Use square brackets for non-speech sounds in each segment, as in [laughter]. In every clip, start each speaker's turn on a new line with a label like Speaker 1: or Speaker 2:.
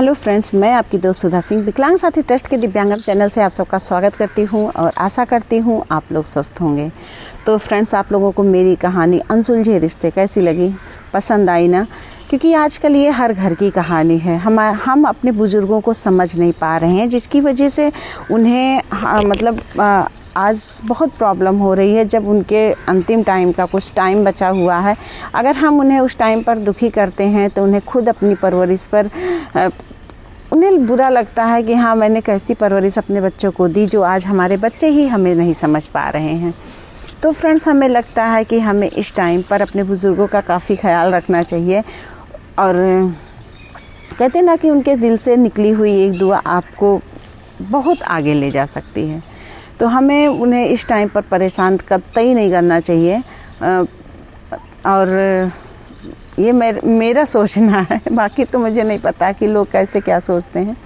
Speaker 1: Hello friends, मैं आपकी दोस्त सुधा सिंह विकलांग साथी ट्रस्ट के दिव्यांगन चैनल से आप सबका स्वागत करती हूँ और आशा करती हूँ आप लोग स्वस्थ होंगे। तो फ्रेंड्स आप लोगों को मेरी कहानी अनसुलझे रिश्ते कैसी लगी? पसंद आई ना? क्योंकि आजकल ये हर घर की कहानी है। हम हम अपने बुज़ुर्गों को समझ नहीं पा रहे हैं जिसकी वजह से उन्हें हाँ, मतलब आ, आज बहुत प्रॉब्लम हो रही है जब उनके अंतिम टाइम का कुछ टाइम बचा हुआ है। अगर हम उन्हें उस टाइम पर दुखी करते हैं तो उन्हें खुद अपनी परवरिश पर आ, उन्हें बुरा लगता है कि हाँ मैंने कैसी परवरिश अपने बच्चों को दी जो आज हमारे बच्चे ही हमें नहीं समझ पा रहे हैं। तो फ्रेंड्स हमें लगता है कि हमें इस टाइम पर अपने बुज़ुर्गों का काफ़ी ख्याल रखना चाहिए। और कहते हैं ना कि उनके दिल से निकली हुई एक दुआ आपको बहुत आगे ले जा सकती है। तो हमें उन्हें इस टाइम पर परेशान कतई नहीं करना चाहिए। और ये मेर, मेरा सोचना है बाकी तो मुझे नहीं पता कि लोग कैसे क्या सोचते हैं।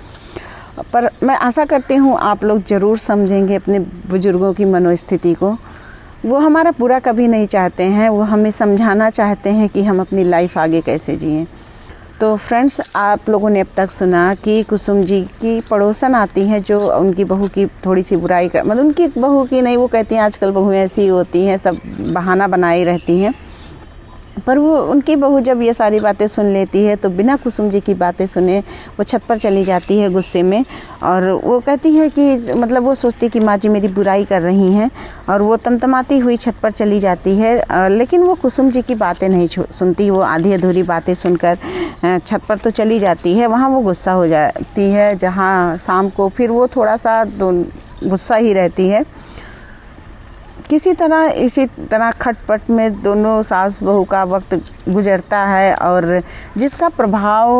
Speaker 1: पर मैं आशा करती हूँ आप लोग ज़रूर समझेंगे अपने बुज़ुर्गों की मनोस्थिति को। वो हमारा पूरा कभी नहीं चाहते हैं। वो हमें समझाना चाहते हैं कि हम अपनी लाइफ आगे कैसे जिए। तो फ्रेंड्स आप लोगों ने अब तक सुना कि कुसुम जी की पड़ोसन आती हैं जो उनकी बहू की थोड़ी सी बुराई कर मतलब उनकी बहू की नहीं, वो कहती हैं आजकल बहू ऐसी होती हैं, सब बहाना बनाई रहती हैं। पर वो उनकी बहू जब ये सारी बातें सुन लेती है तो बिना कुसुम जी की बातें सुने, वो छत पर चली जाती है गुस्से में और वो कहती है कि मतलब वो सोचती है कि माँ जी मेरी बुराई कर रही हैं और वो तमतमाती हुई छत पर चली जाती है लेकिन वो कुसुम जी की बातें नहीं सुनती, वो आधी अधूरी बातें सुनकर छत पर तो चली जाती है, वहाँ वो गुस्सा हो जाती है, जहाँ शाम को फिर वो थोड़ा सा गुस्सा ही रहती है। किसी तरह, इसी तरह खटपट में दोनों सास बहू का वक्त गुजरता है और जिसका प्रभाव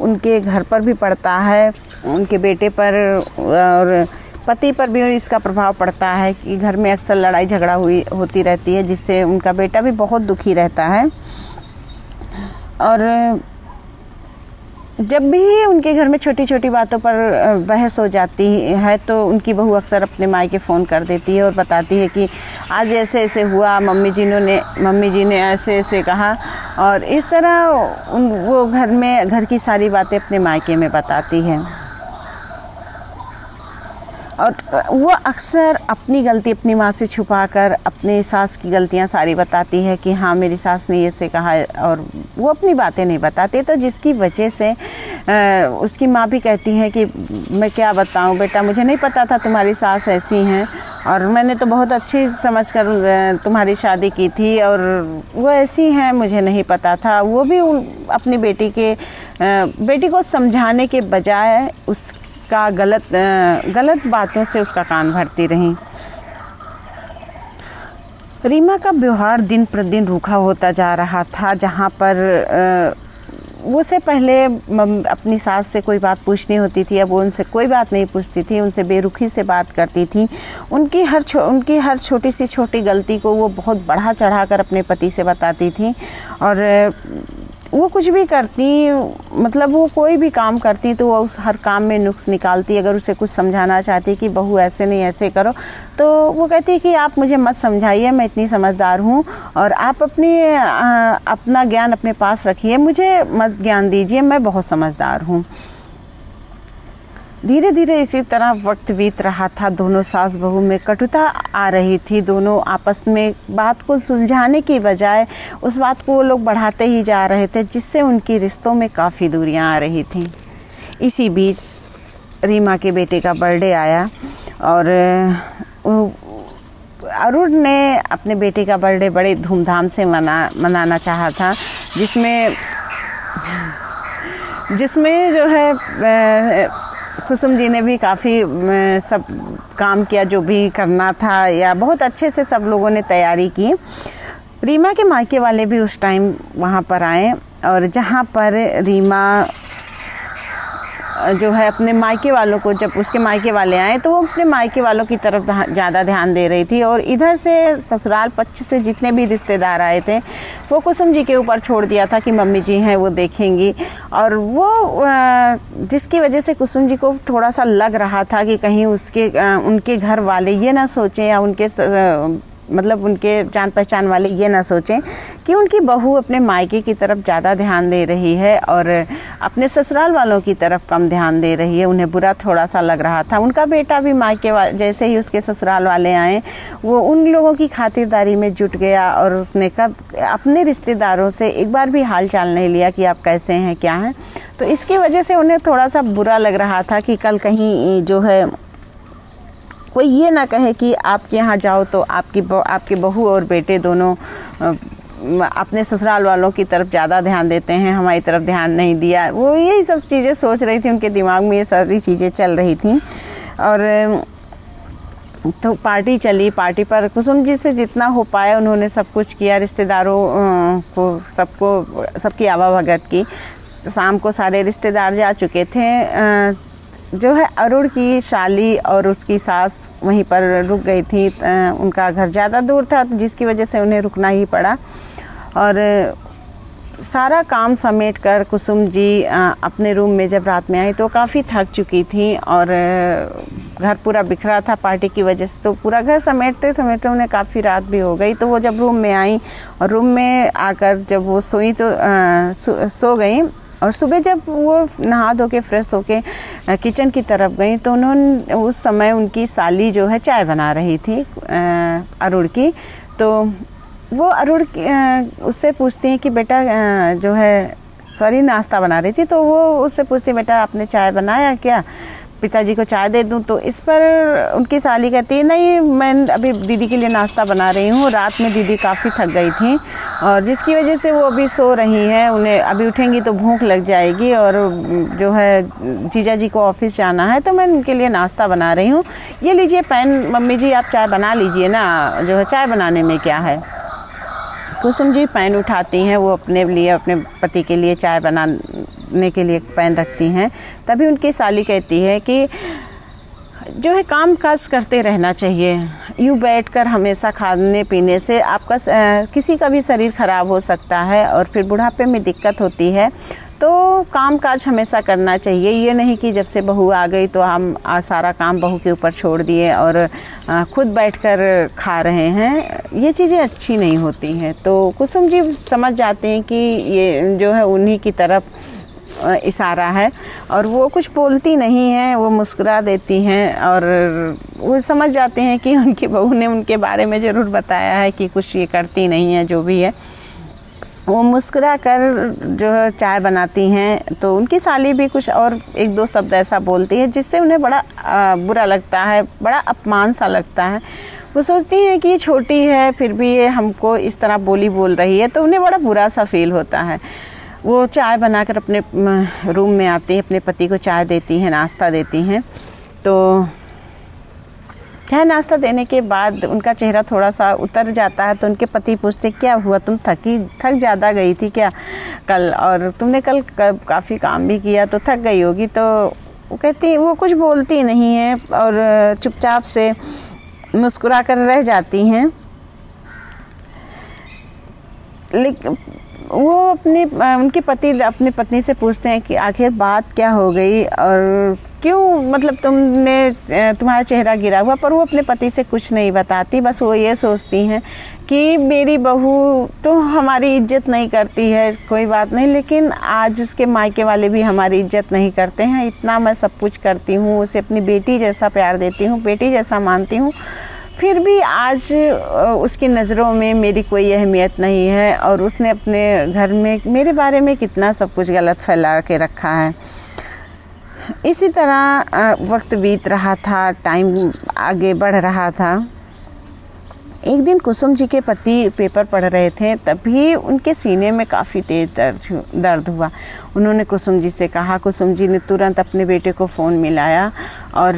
Speaker 1: उनके घर पर भी पड़ता है, उनके बेटे पर, और पति पर भी इसका प्रभाव पड़ता है कि घर में अक्सर लड़ाई झगड़ा हुई, होती रहती है, जिससे उनका बेटा भी बहुत दुखी रहता है। और जब भी उनके घर में छोटी छोटी बातों पर बहस हो जाती है तो उनकी बहू अक्सर अपने माई के फ़ोन कर देती है और बताती है कि आज ऐसे ऐसे हुआ, मम्मी जी ने, मम्मी जी ने ऐसे ऐसे कहा और इस तरह उन, वो घर में, घर की सारी बातें अपने मायके में बताती है। और वो अक्सर अपनी गलती अपनी माँ से छुपा कर अपनी सास की गलतियाँ सारी बताती है कि हाँ मेरी सास ने ये से कहा और वो अपनी बातें नहीं बताती। तो जिसकी वजह से उसकी माँ भी कहती है कि मैं क्या बताऊँ बेटा, मुझे नहीं पता था तुम्हारी सास ऐसी हैं और मैंने तो बहुत अच्छी समझ कर तुम्हारी शादी की थी और वो ऐसी हैं, मुझे नहीं पता था। वो भी अपनी बेटी के बेटी को समझाने के बजाय उस का गलत गलत बातों से उसका कान भरती रहीं। रीमा का व्यवहार दिन प्रतिदिन रूखा होता जा रहा था, जहाँ पर वो से पहले अपनी सास से कोई बात पूछनी होती थी, अब वो उनसे कोई बात नहीं पूछती थी, उनसे बेरुखी से बात करती थी। उनकी हर छो, उनकी हर छोटी सी छोटी गलती को वो बहुत बढ़ा चढ़ा कर अपने पति से बताती थी और वो कुछ भी करती मतलब वो कोई भी काम करती तो वो उस हर काम में नुक्स निकालती, अगर उसे कुछ समझाना चाहती कि बहू ऐसे नहीं, ऐसे करो तो वो कहती कि आप मुझे मत समझाइए, मैं इतनी समझदार हूँ और आप अपनी अपना ज्ञान अपने पास रखिए, मुझे मत ज्ञान दीजिए, मैं बहुत समझदार हूँ। धीरे धीरे इसी तरह वक्त बीत रहा था। दोनों सास बहू में कटुता आ रही थी। दोनों आपस में बात को सुलझाने की बजाय उस बात को वो लोग बढ़ाते ही जा रहे थे, जिससे उनकी रिश्तों में काफ़ी दूरियाँ आ रही थी। इसी बीच रीमा के बेटे का बर्थडे आया और अरुण ने अपने बेटे का बर्थडे बड़े धूमधाम से मना, मनाना चाहा था, जिसमें जिसमें जो है कुसुम जी ने भी काफ़ी सब काम किया जो भी करना था, या बहुत अच्छे से सब लोगों ने तैयारी की। रीमा के मायके वाले भी उस टाइम वहाँ पर आए, और जहाँ पर रीमा जो है अपने मायके वालों को, जब उसके मायके वाले आए तो वो अपने मायके वालों की तरफ़ ज़्यादा ध्यान दे रही थी और इधर से ससुराल पक्ष से जितने भी रिश्तेदार आए थे, वो कुसुम जी के ऊपर छोड़ दिया था कि मम्मी जी हैं, वो देखेंगी। और वो जिसकी वजह से कुसुम जी को थोड़ा सा लग रहा था कि कहीं उसके उनके घर वाले ये ना सोचें या उनके मतलब उनके जान पहचान वाले ये ना सोचें कि उनकी बहू अपने मायके की तरफ़ ज़्यादा ध्यान दे रही है और अपने ससुराल वालों की तरफ़ कम ध्यान दे रही है। उन्हें बुरा थोड़ा सा लग रहा था। उनका बेटा भी मायके जैसे ही उसके ससुराल वाले आए, वो उन लोगों की खातिरदारी में जुट गया और उसने कब अपने रिश्तेदारों से एक बार भी हाल चाल नहीं लिया कि आप कैसे हैं, क्या हैं। तो इसकी वजह से उन्हें थोड़ा सा बुरा लग रहा था कि कल कहीं जो है कोई ये ना कहे कि आपके यहाँ जाओ तो आपकी आपके बहू और बेटे दोनों अपने ससुराल वालों की तरफ़ ज़्यादा ध्यान देते हैं, हमारी तरफ़ ध्यान नहीं दिया। वो यही सब चीज़ें सोच रही थी, उनके दिमाग में ये सारी चीज़ें चल रही थी। और तो पार्टी चली, पार्टी पर कुसुम जी से जितना हो पाया उन्होंने सब कुछ किया, रिश्तेदारों को सबको, सबकी आवा भगत की। शाम को सारे रिश्तेदार जा चुके थे जो है अरुण की शाली और उसकी सास वहीं पर रुक गई थी उनका घर ज़्यादा दूर था तो जिसकी वजह से उन्हें रुकना ही पड़ा। और सारा काम समेट कर कुसुम जी अपने रूम में जब रात में आई तो काफ़ी थक चुकी थी और घर पूरा बिखरा था पार्टी की वजह से। तो पूरा घर समेटते समेटते उन्हें काफ़ी रात भी हो गई। तो वो जब रूम में आई और रूम में आकर जब वो सोई तो आ, सो, सो गई और सुबह जब वो नहा धो के फ्रेश होके किचन की तरफ़ गई तो उन्होंने, उस समय उनकी साली जो है चाय बना रही थी अरुण की। तो वो अरुण उससे पूछती हैं कि, बेटा जो है, सॉरी, नाश्ता बना रही थी। तो वो उससे पूछती बेटा, आपने चाय बनाया क्या? पिताजी को चाय दे दूँ तो इस पर उनकी साली कहती है, नहीं, मैं अभी दीदी के लिए नाश्ता बना रही हूँ, रात में दीदी काफ़ी थक गई थी और जिसकी वजह से वो अभी सो रही हैं, उन्हें अभी उठेंगी तो भूख लग जाएगी और जो है, जीजा जी को ऑफ़िस जाना है तो मैं उनके लिए नाश्ता बना रही हूँ। ये लीजिए पैन, मम्मी जी, आप चाय बना लीजिए ना, जो है, चाय बनाने में क्या है? कुसुम जी पैन उठाती हैं, वो अपने लिए, अपने पति के लिए चाय बनाने के लिए पैन रखती हैं। तभी उनकी साली कहती है कि, जो है काम काज करते रहना चाहिए। यूँ बैठकर हमेशा खाने पीने से आपका किसी का भी शरीर ख़राब हो सकता है और फिर बुढ़ापे में दिक्कत होती है। तो काम काज हमेशा करना चाहिए। ये नहीं कि जब से बहू आ गई तो हम सारा काम बहू के ऊपर छोड़ दिए और खुद बैठकर खा रहे हैं। ये चीज़ें अच्छी नहीं होती हैं। तो कुसुम जी समझ जाते हैं कि ये जो है उन्हीं की तरफ़ इशारा है और वो कुछ बोलती नहीं हैं, वो मुस्कुरा देती हैं और वो समझ जाते हैं कि उनकी बहू ने उनके बारे में ज़रूर बताया है कि कुछ ये करती नहीं है, जो भी है। वो मुस्कुरा कर जो है चाय बनाती हैं तो उनकी साली भी कुछ और एक दो शब्द ऐसा बोलती है, जिससे उन्हें बड़ा बुरा लगता है, बड़ा अपमान सा लगता है। वो सोचती हैं कि ये छोटी है, फिर भी ये हमको इस तरह बोली बोल रही है तो उन्हें बड़ा बुरा सा फील होता है। वो चाय बनाकर अपने रूम में आती हैं, अपने पति को चाय देती हैं, नाश्ता देती हैं। तो चाय नाश्ता देने के बाद उनका चेहरा थोड़ा सा उतर जाता है तो उनके पति पूछते, क्या हुआ? तुम थकी, थक ज़्यादा गई थी क्या कल? और तुमने कल काफ़ी काम भी किया तो थक गई होगी। तो वो कहती वो कुछ बोलती नहीं है और चुपचाप से मुस्कुरा कर रह जाती हैं। लेकिन वो अपने उनके पति, अपने पत्नी से पूछते हैं कि आखिर बात क्या हो गई और क्यों मतलब तुमने तुम्हारा चेहरा गिरा हुआ, पर वो अपने पति से कुछ नहीं बताती, बस वो ये सोचती हैं कि मेरी बहू तो हमारी इज़्ज़त नहीं करती है, कोई बात नहीं, लेकिन आज उसके मायके वाले भी हमारी इज़्ज़त नहीं करते हैं, इतना मैं सब कुछ करती हूँ, उसे अपनी बेटी जैसा प्यार देती हूँ, बेटी जैसा मानती हूँ। फिर भी आज उसकी नज़रों में मेरी कोई अहमियत नहीं है और उसने अपने घर में, मेरे बारे में कितना सब कुछ गलत फैला के रखा है। इसी तरह वक्त बीत रहा था टाइम आगे बढ़ रहा था। एक दिन कुसुम जी के पति पेपर पढ़ रहे थे, तभी उनके सीने में काफ़ी तेज़ दर्द दर्द हुआ। उन्होंने कुसुम जी से कहा, कुसुम जी ने तुरंत अपने बेटे को फ़ोन मिलाया और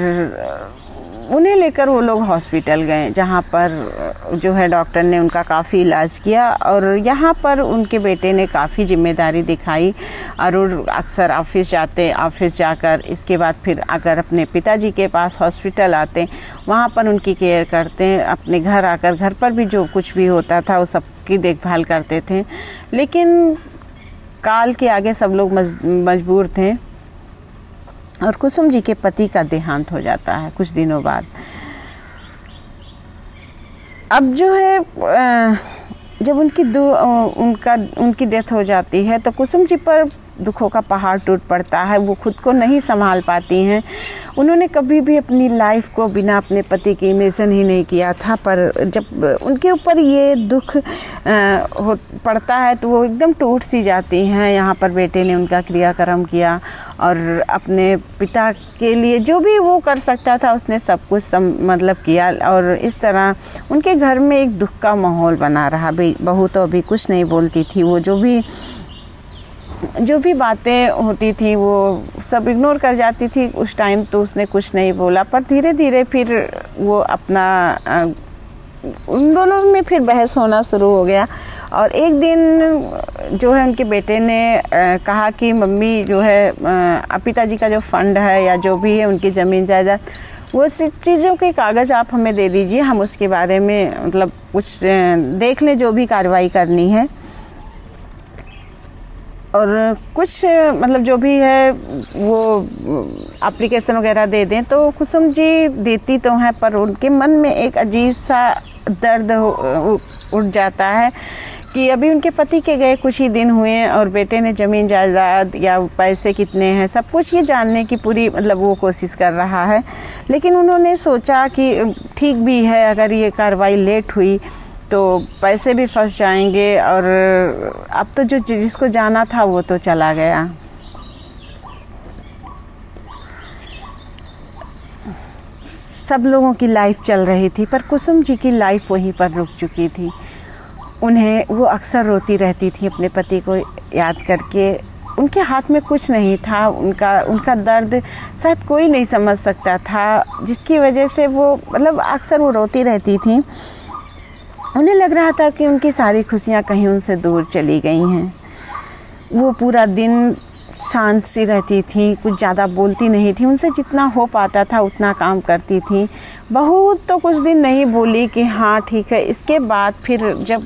Speaker 1: उन्हें लेकर वो लोग हॉस्पिटल गए, जहाँ पर जो है डॉक्टर ने उनका काफ़ी इलाज किया और यहाँ पर उनके बेटे ने काफ़ी ज़िम्मेदारी दिखाई। अरुण अक्सर ऑफ़िस जाते, ऑफ़िस जाकर, इसके बाद फिर अगर अपने पिताजी के पास हॉस्पिटल आते, वहाँ पर उनकी केयर करते, अपने घर आकर, घर पर भी जो कुछ भी होता था, वो सबकी देखभाल करते थे। लेकिन काल के आगे सब लोग मजबूर थे। और कुसुम जी के पति का देहांत हो जाता है कुछ दिनों बाद। अब जो है जब उनकी दो उनका, उनकी डेथ हो जाती है तो कुसुम जी पर दुखों का पहाड़ टूट पड़ता है वो खुद को नहीं संभाल पाती हैं। उन्होंने कभी भी अपनी लाइफ को बिना अपने पति के इमेजन ही नहीं किया था पर जब उनके ऊपर ये दुख हो पड़ता है तो वो एकदम टूट सी जाती हैं। यहाँ पर बेटे ने उनका क्रियाक्रम किया और अपने पिता के लिए जो भी वो कर सकता था उसने सब कुछ सम, मतलब किया और इस तरह उनके घर में एक दुख का माहौल बना रहा। बहू तो अभी कुछ नहीं बोलती थी वो जो भी जो भी बातें होती थी वो सब इग्नोर कर जाती थी। उस टाइम तो उसने कुछ नहीं बोला, पर धीरे धीरे फिर वो अपना उन दोनों में फिर बहस होना शुरू हो गया। और एक दिन जो है उनके बेटे ने कहा कि मम्मी जो है पिताजी का जो फंड है या जो भी है उनकी ज़मीन जायदाद, वो चीज़ों के कागज़ आप हमें दे दीजिए, हम उसके बारे में मतलब कुछ देख लें जो भी कार्रवाई करनी है। और कुछ मतलब जो भी है, वो एप्लीकेशन वगैरह दे दें तो कुसुम जी देती तो हैं, पर उनके मन में एक अजीब सा दर्द उठ जाता है कि अभी उनके पति के गए, कुछ ही दिन हुए और बेटे ने ज़मीन जायदाद या पैसे कितने हैं, सब कुछ ये जानने की पूरी मतलब वो कोशिश कर रहा है। लेकिन उन्होंने सोचा कि ठीक भी है, अगर ये कार्रवाई लेट हुई तो पैसे भी फंस जाएँगे और अब तो जो जिसको जाना था वो तो चला गया। सब लोगों की लाइफ चल रही थी, पर कुसुम जी की लाइफ वहीं पर रुक चुकी थी। उन्हें वो अक्सर रोती रहती थी अपने पति को याद करके। उनके हाथ में कुछ नहीं था, उनका उनका दर्द शायद कोई नहीं समझ सकता था, जिसकी वजह से वो मतलब अक्सर वो रोती रहती थी। उन्हें लग रहा था कि उनकी सारी खुशियाँ कहीं उनसे दूर चली गई हैं। वो पूरा दिन शांत सी रहती थी, कुछ ज़्यादा बोलती नहीं थी, उनसे जितना हो पाता था उतना काम करती थी। बहू तो कुछ दिन नहीं बोली कि हाँ ठीक है, इसके बाद फिर जब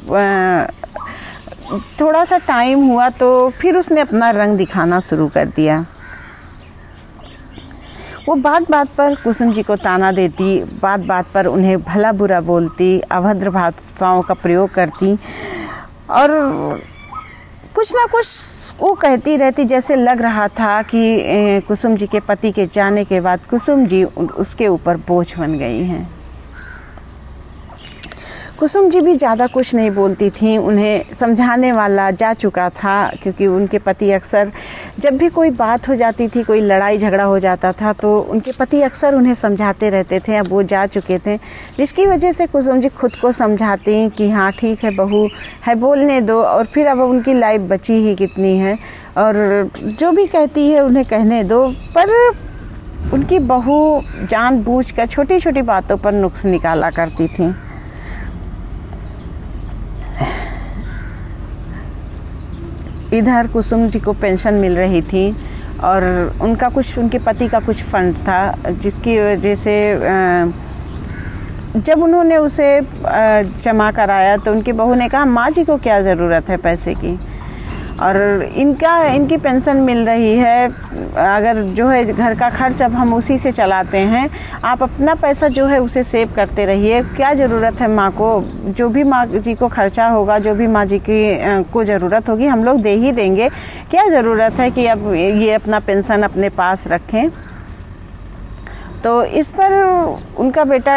Speaker 1: थोड़ा सा टाइम हुआ तो फिर उसने अपना रंग दिखाना शुरू कर दिया। वो बात बात पर कुसुम जी को ताना देती, बात बात पर उन्हें भला बुरा बोलती, अभद्र भाषाओं का प्रयोग करती और कुछ ना कुछ वो कहती रहती जैसे लग रहा था कि कुसुम जी के पति के जाने के बाद कुसुम जी उसके ऊपर बोझ बन गई हैं। कुसुम जी भी ज़्यादा कुछ नहीं बोलती थी, उन्हें समझाने वाला जा चुका था, क्योंकि उनके पति अक्सर जब भी कोई बात हो जाती थी, कोई लड़ाई झगड़ा हो जाता था तो उनके पति अक्सर उन्हें समझाते रहते थे, अब वो जा चुके थे। जिसकी वजह से कुसुम जी खुद को समझाती कि हाँ ठीक है, बहू, है, बोलने दो। और फिर अब उनकी लाइफ बची ही कितनी है। और जो भी कहती है, उन्हें कहने दो। पर उनकी बहू जानबूझकर छोटी छोटी बातों पर नुक्स निकाला करती थी। इधर कुसुम जी को पेंशन मिल रही थी और उनका कुछ, उनके पति का कुछ फंड था, जिसकी वजह से जब उन्होंने उसे जमा कराया तो उनकी बहू ने कहा, माँ जी को क्या ज़रूरत है पैसे की? और इनका, इनकी पेंशन मिल रही है। अगर जो है घर का खर्च अब हम उसी से चलाते हैं, आप अपना पैसा जो है उसे सेव करते रहिए। क्या ज़रूरत है माँ को? जो भी माँ जी को खर्चा होगा, जो भी माँ जी की को ज़रूरत होगी, हम लोग दे ही देंगे। क्या ज़रूरत है कि अब ये अपना पेंशन अपने पास रखें? तो इस पर उनका बेटा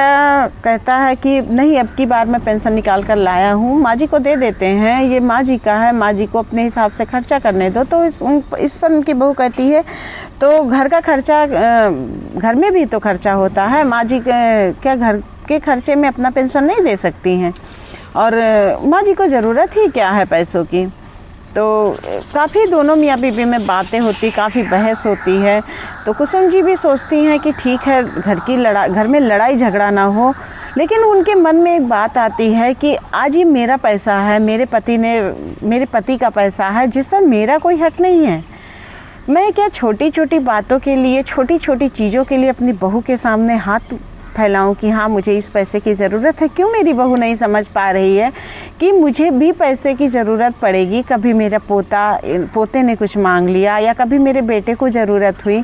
Speaker 1: कहता है कि नहीं, अब की बार मैं पेंशन निकाल कर लाया हूँ माँ जी को दे देते हैं, ये माँ जी का है माँ जी को अपने हिसाब से खर्चा करने दो। तो इस उन, इस पर उनकी बहू कहती है तो घर का खर्चा घर में भी तो खर्चा होता है माँ जी क्या घर के खर्चे में अपना पेंशन नहीं दे सकती हैं? और माँ जी को ज़रूरत ही क्या है पैसों की? तो काफ़ी दोनों मियाँ बीबी में बातें होती, काफ़ी बहस होती है। तो कुसुम जी भी सोचती हैं कि ठीक है, घर की लड़ा, घर में लड़ाई झगड़ा ना हो, लेकिन उनके मन में एक बात आती है कि आज ये मेरा पैसा है, मेरे पति ने, मेरे पति का पैसा है, जिस पर मेरा कोई हक नहीं है। मैं क्या छोटी छोटी बातों के लिए छोटी छोटी चीज़ों के लिए अपनी बहू के सामने हाथ फैलाऊं कि हाँ मुझे इस पैसे की ज़रूरत है। क्यों मेरी बहू नहीं समझ पा रही है कि मुझे भी पैसे की ज़रूरत पड़ेगी? कभी मेरा पोता, पोते ने कुछ मांग लिया या कभी मेरे बेटे को ज़रूरत हुई?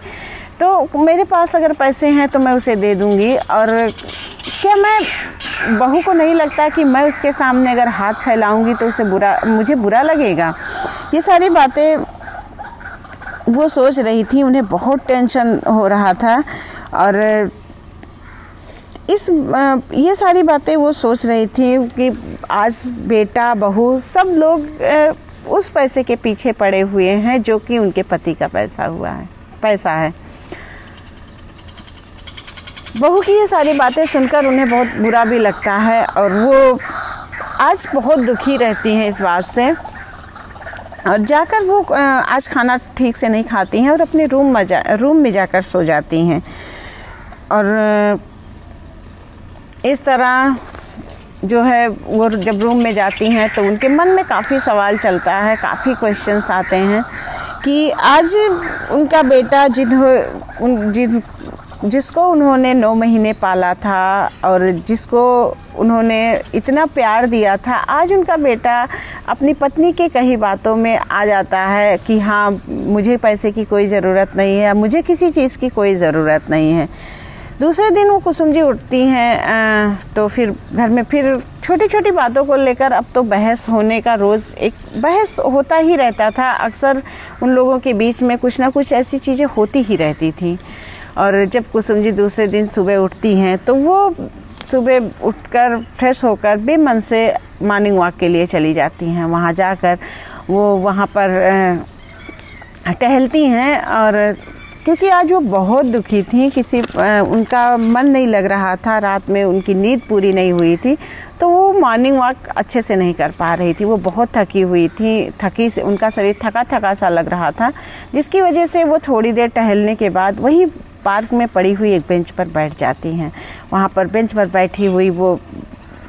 Speaker 1: तो मेरे पास अगर पैसे हैं तो मैं उसे दे दूँगी। और क्या मैं, बहू को नहीं लगता कि मैं उसके सामने अगर हाथ फैलाऊँगी तो उसे बुरा, मुझे बुरा लगेगा? ये सारी बातें वो सोच रही थी, उन्हें बहुत टेंशन हो रहा था। और इस ये सारी बातें वो सोच रही थी कि आज बेटा, बहू सब लोग उस पैसे के पीछे पड़े हुए हैं जो कि उनके पति का पैसा हुआ है, पैसा है। बहू की ये सारी बातें सुनकर उन्हें बहुत बुरा भी लगता है और वो आज बहुत दुखी रहती हैं इस बात से। और जाकर वो आज खाना ठीक से नहीं खाती हैं और अपने रूम में जा रूम में जाकर सो जाती हैं। और इस तरह जो है वो जब रूम में जाती हैं तो उनके मन में काफ़ी सवाल चलता है, काफ़ी क्वेश्चंस आते हैं कि आज उनका बेटा जिन्हों जिन, जिसको उन्होंने नौ महीने पाला था और जिसको उन्होंने इतना प्यार दिया था, आज उनका बेटा अपनी पत्नी के कई बातों में आ जाता है कि हाँ मुझे पैसे की कोई ज़रूरत नहीं है, मुझे किसी चीज़ की कोई ज़रूरत नहीं है। दूसरे दिन वो कुसुम जी उठती हैं तो फिर घर में फिर छोटी छोटी बातों को लेकर अब तो बहस होने का रोज़ एक बहस होता ही रहता था। अक्सर उन लोगों के बीच में कुछ ना कुछ ऐसी चीज़ें होती ही रहती थी। और जब कुसुम जी दूसरे दिन सुबह उठती हैं तो वो सुबह उठकर फ्रेश होकर बेमन से मॉर्निंग वॉक के लिए चली जाती हैं। वहाँ जाकर वो वहाँ पर टहलती हैं और क्योंकि आज वो बहुत दुखी थी, किसी उनका मन नहीं लग रहा था, रात में उनकी नींद पूरी नहीं हुई थी तो वो मॉर्निंग वॉक अच्छे से नहीं कर पा रही थी, वो बहुत थकी हुई थी, थकी से, उनका शरीर थका थका सा लग रहा था, जिसकी वजह से वो थोड़ी देर टहलने के बाद वही पार्क में पड़ी हुई एक बेंच पर बैठ जाती हैं। वहाँ पर बेंच पर बैठी हुई वो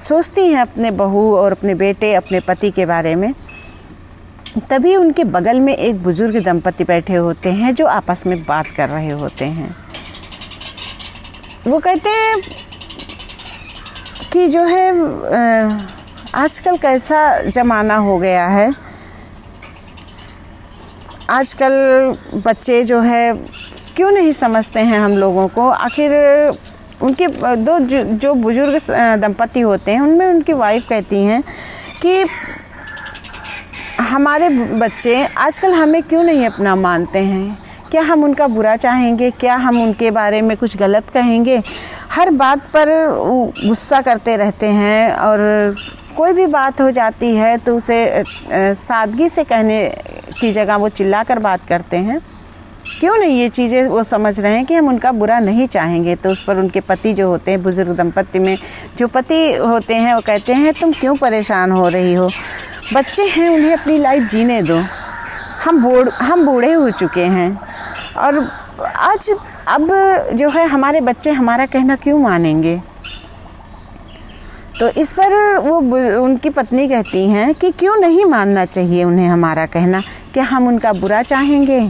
Speaker 1: सोचती हैं अपने बहू और अपने बेटे, अपने पति के बारे में तभी उनके बगल में एक बुज़ुर्ग दंपति बैठे होते हैं जो आपस में बात कर रहे होते हैं। वो कहते हैं कि जो है आजकल कैसा ज़माना हो गया है। आजकल बच्चे जो है, क्यों नहीं समझते हैं हम लोगों को? आखिर उनके, दो जो बुज़ुर्ग दंपति होते हैं, उनमें उनकी वाइफ कहती हैं कि हमारे बच्चे आजकल हमें क्यों नहीं अपना मानते हैं? क्या हम उनका बुरा चाहेंगे? क्या हम उनके बारे में कुछ गलत कहेंगे? हर बात पर गुस्सा करते रहते हैं और कोई भी बात हो जाती है तो उसे सादगी से कहने की जगह वो चिल्ला कर बात करते हैं। क्यों नहीं ये चीज़ें वो समझ रहे हैं कि हम उनका बुरा नहीं चाहेंगे? तो उस पर उनके पति जो होते हैं, बुज़ुर्ग दंपति में, जो पति होते हैं, वो कहते हैं, तुम क्यों परेशान हो रही हो? बच्चे हैं, उन्हें अपनी लाइफ जीने दो। हम बूढ़ हम बूढ़े हो चुके हैं। और आज, अब जो है, हमारे बच्चे हमारा कहना क्यों मानेंगे? तो इस पर वो उनकी पत्नी कहती हैं कि क्यों नहीं मानना चाहिए उन्हें हमारा कहना? क्या हम उनका बुरा चाहेंगे?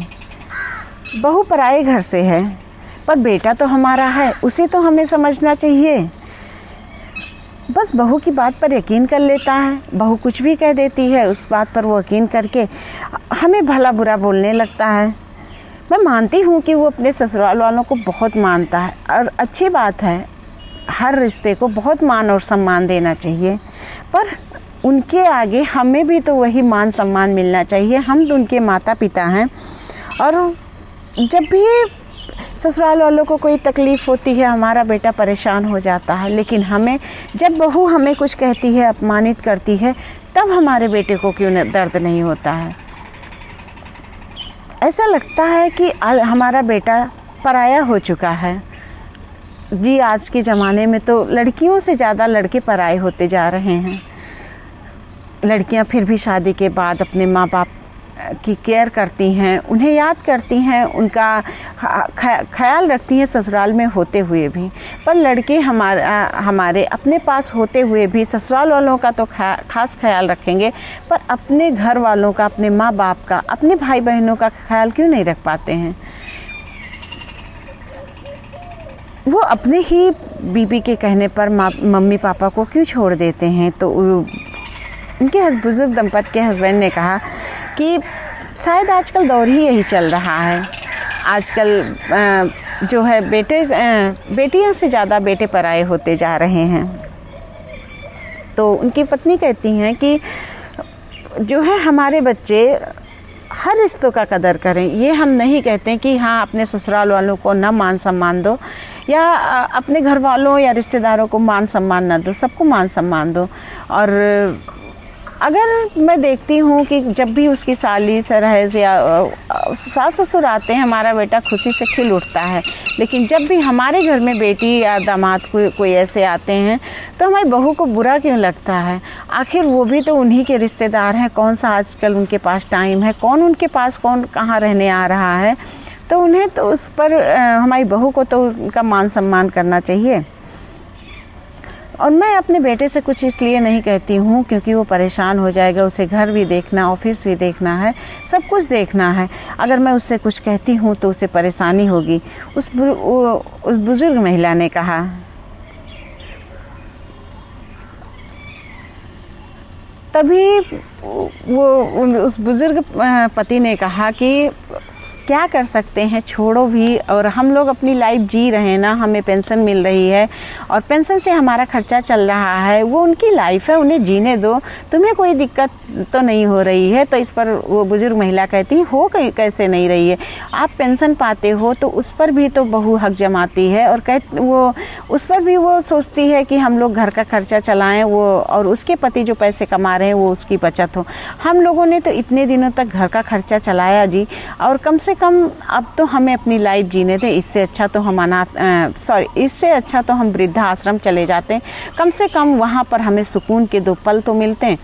Speaker 1: बहू पराए घर से है, पर बेटा तो हमारा है, उसे तो हमें समझना चाहिए। बस बहू की बात पर यकीन कर लेता है। बहू कुछ भी कह देती है, उस बात पर वो यकीन करके हमें भला बुरा बोलने लगता है। मैं मानती हूँ कि वो अपने ससुराल वालों को बहुत मानता है और अच्छी बात है, हर रिश्ते को बहुत मान और सम्मान देना चाहिए। पर उनके आगे हमें भी तो वही मान सम्मान मिलना चाहिए। हम तो उनके माता पिता हैं और जब भी ससुराल वालों को कोई तकलीफ़ होती है, हमारा बेटा परेशान हो जाता है। लेकिन हमें, जब बहू हमें कुछ कहती है, अपमानित करती है, तब हमारे बेटे को क्यों दर्द नहीं होता है? ऐसा लगता है कि हमारा बेटा पराया हो चुका है। जी, आज के ज़माने में तो लड़कियों से ज़्यादा लड़के पराए होते जा रहे हैं। लड़कियाँ फिर भी शादी के बाद अपने माँ बाप की केयर करती हैं, उन्हें याद करती हैं, उनका ख्याल रखती हैं ससुराल में होते हुए भी। पर लड़के हमारा हमारे अपने पास होते हुए भी ससुराल वालों का तो खास ख्याल रखेंगे, पर अपने घर वालों का, अपने माँ बाप का, अपने भाई बहनों का ख्याल क्यों नहीं रख पाते हैं? वो अपने ही बीबी के कहने पर मम्मी पापा को क्यों छोड़ देते हैं? तो उनके बुज़ुर्ग दंपत के हस्बैंड ने कहा कि शायद आजकल दौर ही यही चल रहा है। आजकल जो है बेटे बेटियों से ज़्यादा बेटे पराए होते जा रहे हैं। तो उनकी पत्नी कहती हैं कि जो है हमारे बच्चे हर रिश्तों का कदर करें। ये हम नहीं कहते कि हाँ अपने ससुराल वालों को न मान सम्मान दो या अपने घर वालों या रिश्तेदारों को मान सम्मान न दो, सबको मान सम्मान दो। और अगर मैं देखती हूँ कि जब भी उसकी साली सरहज या सास ससुर आते हैं हमारा बेटा खुशी से खिल उठता है। लेकिन जब भी हमारे घर में बेटी या दामाद को, कोई ऐसे आते हैं तो हमारी बहू को बुरा क्यों लगता है? आखिर वो भी तो उन्हीं के रिश्तेदार हैं। कौन सा आजकल उनके पास टाइम है? कौन उनके पास कौन कहाँ रहने आ रहा है? तो उन्हें तो उस पर हमारी बहू को तो उनका मान सम्मान करना चाहिए। और मैं अपने बेटे से कुछ इसलिए नहीं कहती हूँ क्योंकि वो परेशान हो जाएगा, उसे घर भी देखना, ऑफ़िस भी देखना है, सब कुछ देखना है। अगर मैं उससे कुछ कहती हूँ तो उसे परेशानी होगी। उस उस बुज़ुर्ग महिला ने कहा, तभी वो उस बुज़ुर्ग पति ने कहा कि क्या कर सकते हैं? छोड़ो भी। और हम लोग अपनी लाइफ जी रहे हैं ना, हमें पेंशन मिल रही है। और पेंशन से हमारा खर्चा चल रहा है, वो उनकी लाइफ है, उन्हें जीने दो। तुम्हें कोई दिक्कत तो नहीं हो रही है? तो इस पर वो बुज़ुर्ग महिला कहती हो कैसे नहीं रही है? आप पेंशन पाते हो तो उस पर भी तो बहु हक जमाती है। और कह, वो, उस पर भी वो सोचती है कि हम लोग घर का खर्चा चलाएँ, वो, और उसके पति जो पैसे कमा रहे हैं, वो उसकी बचत हो। हम लोगों ने तो इतने दिनों तक घर का खर्चा चलाया जी। और कम से कम, अब तो हमें अपनी लाइफ जीने दें, इससे अच्छा तो हम अनाथ सॉरी इससे अच्छा तो हम वृद्धा आश्रम चले जाते हैं। कम से कम वहाँ पर हमें सुकून के दो पल तो मिलते हैं।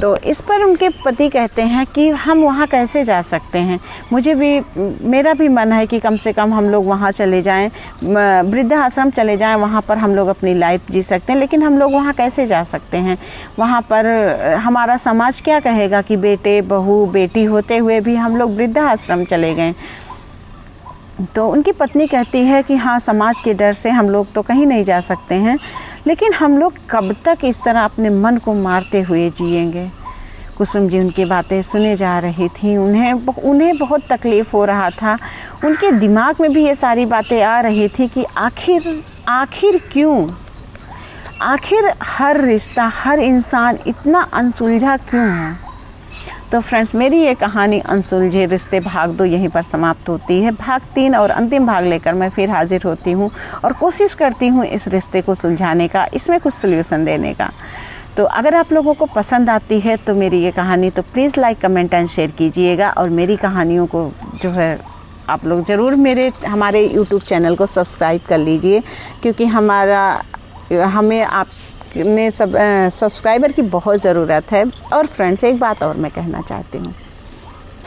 Speaker 1: तो इस पर उनके पति कहते हैं कि हम वहाँ कैसे जा सकते हैं? मुझे भी, मेरा भी मन है कि कम से कम हम लोग वहाँ चले जाएँ वृद्धा आश्रम चले जाएँ, वहाँ पर हम लोग अपनी लाइफ जी सकते हैं। लेकिन हम लोग वहाँ कैसे जा सकते हैं? वहाँ पर, हमारा समाज क्या कहेगा कि बेटे, बहू, बेटी होते हुए भी हम लोग वृद्धा आश्रम चले गए। तो उनकी पत्नी कहती है कि हाँ समाज के डर से हम लोग तो कहीं नहीं जा सकते हैं, लेकिन हम लोग कब तक इस तरह अपने मन को मारते हुए जिएँगे? कुसुम जी उनकी बातें सुने जा रही थी। उन्हें उन्हें बहुत तकलीफ़ हो रहा था। उनके दिमाग में भी ये सारी बातें आ रही थी कि आखिर आखिर क्यों? आखिर हर रिश्ता, हर इंसान इतना अनसुलझा क्यों है? तो फ्रेंड्स मेरी ये कहानी अनसुलझे रिश्ते भाग दो यहीं पर समाप्त होती है। भाग तीन और अंतिम भाग लेकर मैं फिर हाजिर होती हूँ और कोशिश करती हूँ इस रिश्ते को सुलझाने का, इसमें कुछ सोल्यूशन देने का। तो अगर आप लोगों को पसंद आती है तो मेरी ये कहानी तो please like comment and share कीजिएगा और मेरी कहानियों को जो है, आप लोग ज़रूर मेरे, हमारे यूट्यूब चैनल को सब्सक्राइब कर लीजिए, क्योंकि हमारा, हमें आप ने सब सब्सक्राइबर की बहुत ज़रूरत है। और फ्रेंड्स एक बात और मैं कहना चाहती हूँ।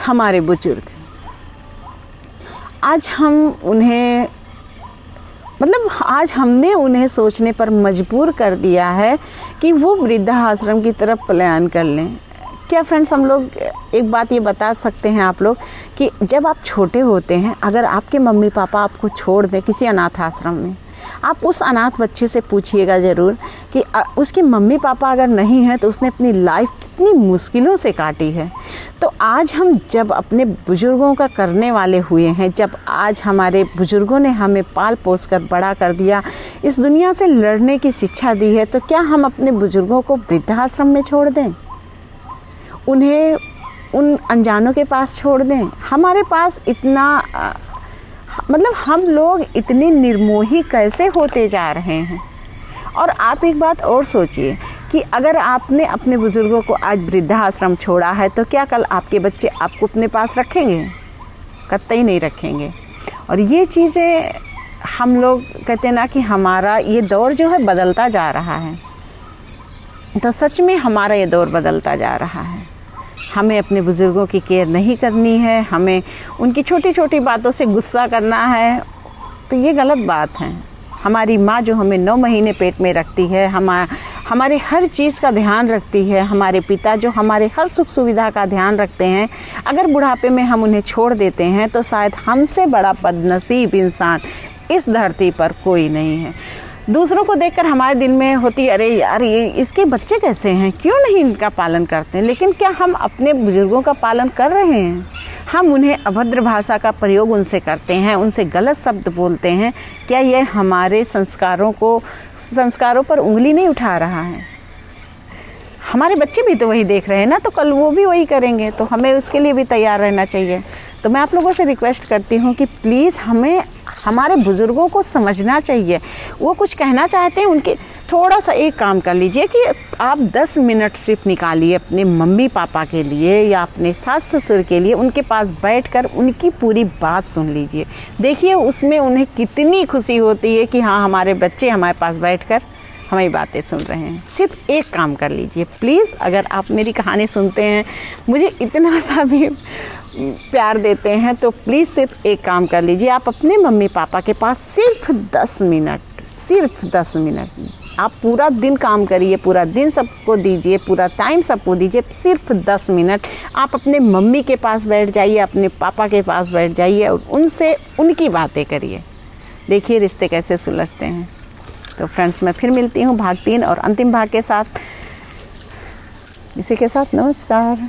Speaker 1: हमारे बुज़ुर्ग। आज हम उन्हें मतलब आज हमने उन्हें सोचने पर मजबूर कर दिया है कि वो वृद्धा आश्रम की तरफ़ प्लान कर लें। क्या फ्रेंड्स हम लोग, एक बात ये बता सकते हैं आप लोग कि जब आप छोटे होते हैं, अगर आपके मम्मी पापा आपको छोड़ दें किसी अनाथ आश्रम में आप उस अनाथ बच्चे से पूछिएगा ज़रूर कि उसके मम्मी पापा अगर नहीं हैं तो उसने अपनी लाइफ कितनी मुश्किलों से काटी है। तो आज हम जब अपने बुज़ुर्गों का करने वाले हुए हैं, जब आज हमारे बुज़ुर्गों ने हमें पाल पोस कर बड़ा कर दिया, इस दुनिया से लड़ने की शिक्षा दी है तो क्या हम अपने बुज़ुर्गों को वृद्धाश्रम में छोड़ दें? उन्हें उन अनजानों के पास छोड़ दें? हमारे पास इतना मतलब हम लोग इतने निर्मोही कैसे होते जा रहे हैं? और आप एक बात और सोचिए कि अगर आपने अपने बुज़ुर्गों को आज वृद्धाश्रम छोड़ा है तो क्या कल आपके बच्चे आपको अपने पास रखेंगे? कतई नहीं रखेंगे। और ये चीज़ें हम लोग कहते हैं ना कि हमारा ये दौर जो है बदलता जा रहा है। तो सच में हमारा ये दौर बदलता जा रहा है। हमें अपने बुज़ुर्गों की केयर नहीं करनी है, हमें उनकी छोटी छोटी बातों से गुस्सा करना है। तो ये गलत बात है। हमारी माँ जो हमें नौ महीने पेट में रखती है, हम, हमारे हर चीज़ का ध्यान रखती है, हमारे पिता जो हमारे हर सुख सुविधा का ध्यान रखते हैं, अगर बुढ़ापे में हम उन्हें छोड़ देते हैं तो शायद हमसे बड़ा बदनसीब इंसान इस धरती पर कोई नहीं है। दूसरों को देखकर हमारे दिल में होती अरे यार, ये, इसके बच्चे कैसे हैं? क्यों नहीं इनका पालन करते हैं? लेकिन क्या हम अपने बुज़ुर्गों का पालन कर रहे हैं? हम उन्हें अभद्र भाषा का प्रयोग उनसे करते हैं, उनसे गलत शब्द बोलते हैं। क्या यह हमारे संस्कारों को, संस्कारों पर उंगली नहीं उठा रहा है? हमारे बच्चे भी तो वही देख रहे हैं ना तो कल वो भी वही करेंगे तो हमें उसके लिए भी तैयार रहना चाहिए। तो मैं आप लोगों से रिक्वेस्ट करती हूँ कि प्लीज़ हमें हमारे बुज़ुर्गों को समझना चाहिए। वो कुछ कहना चाहते हैं, उनके थोड़ा सा एक काम कर लीजिए कि आप 10 मिनट सिर्फ़ निकालिए अपने मम्मी पापा के लिए या अपने सास ससुर के लिए, उनके पास बैठकर उनकी पूरी बात सुन लीजिए। देखिए, उसमें उन्हें कितनी खुशी होती है कि हाँ हमारे बच्चे हमारे पास बैठकर हमारी बातें सुन रहे हैं। सिर्फ़ एक काम कर लीजिए प्लीज़ अगर आप मेरी कहानी सुनते हैं, मुझे इतना [laughs] सा भी प्यार देते हैं तो प्लीज़ सिर्फ़ एक काम कर लीजिए। आप अपने मम्मी पापा के पास सिर्फ़ दस मिनट, सिर्फ़ दस मिनट, आप पूरा दिन काम करिए, पूरा दिन सबको दीजिए, पूरा टाइम सबको दीजिए, सिर्फ़ दस मिनट। आप अपने मम्मी के पास बैठ जाइए, अपने पापा के पास बैठ जाइए और उनसे उनकी बातें करिए। देखिए रिश्ते कैसे सुलझते हैं। तो फ्रेंड्स मैं फिर मिलती हूँ भाग तीन और अंतिम भाग के साथ। इसी के साथ नमस्कार।